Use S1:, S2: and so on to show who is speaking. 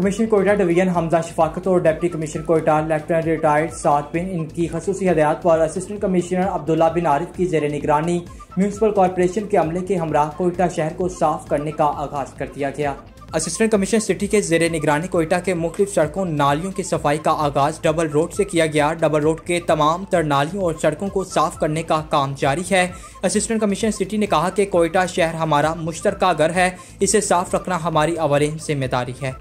S1: Commission Quetta division Hamza Shafqat और deputy commission Quetta lieutenant retired सात बिन इनकी खसूसी हदायत पर असिस्टेंट कमिश्नर अब्दुल्ला बिन आरिफ की जेर निगरानी। म्यूनसिपल कॉरपोरेशन के अमले के हमरा कोयटा शहर को साफ़ करने का आगाज़ कर दिया गया। असिस्टेंट कमिश्नर सिटी के जेर निगरानी कोयटा के मुख्तु सड़कों, नालियों की सफ़ाई का आगाज़ डबल रोड से किया गया। डबल रोड के तमाम तर नालियों और सड़कों को साफ़ करने का काम जारी है। असिस्टेंट कमिश्नर सिटी ने कहा कि कोयटा शहर हमारा मुश्तर घर है। इसे साफ़ रखना हमारी अवरीन ज़िम्मेदारी है।